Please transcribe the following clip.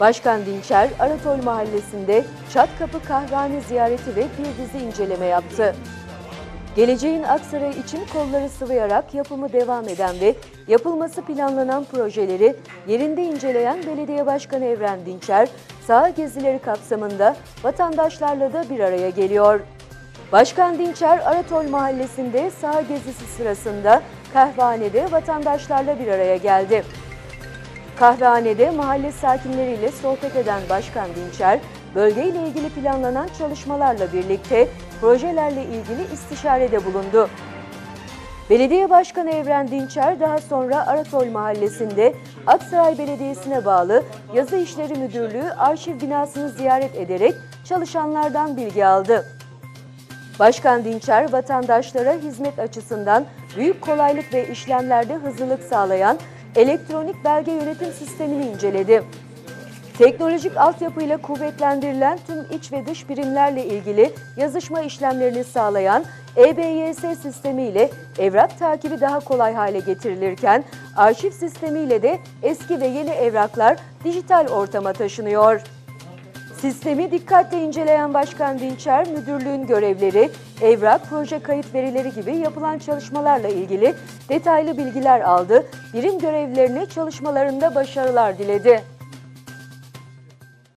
Başkan Dinçer, Aratol Mahallesi'nde Çatkapı Kahvehane ziyareti ve bir dizi inceleme yaptı. Geleceğin Aksaray için kolları sıvayarak yapımı devam eden ve yapılması planlanan projeleri yerinde inceleyen Belediye Başkanı Evren Dinçer, saha gezileri kapsamında vatandaşlarla da bir araya geliyor. Başkan Dinçer, Aratol Mahallesi'nde saha gezisi sırasında kahvehanede vatandaşlarla bir araya geldi. Kahvehanede mahalle sakinleriyle sohbet eden Başkan Dinçer, bölgeyle ilgili planlanan çalışmalarla birlikte projelerle ilgili istişarede bulundu. Belediye Başkanı Evren Dinçer daha sonra Aratol Mahallesi'nde Aksaray Belediyesi'ne bağlı Yazı İşleri Müdürlüğü arşiv binasını ziyaret ederek çalışanlardan bilgi aldı. Başkan Dinçer vatandaşlara hizmet açısından büyük kolaylık ve işlemlerde hızlılık sağlayan elektronik belge yönetim sistemini inceledi. Teknolojik altyapıyla kuvvetlendirilen tüm iç ve dış birimlerle ilgili yazışma işlemlerini sağlayan EBYS sistemiyle evrak takibi daha kolay hale getirilirken arşiv sistemiyle de eski ve yeni evraklar dijital ortama taşınıyor. Sistemi dikkatle inceleyen Başkan Dinçer, müdürlüğün görevleri, evrak, proje kayıt verileri gibi yapılan çalışmalarla ilgili detaylı bilgiler aldı. Birim görevlilerine çalışmalarında başarılar diledi.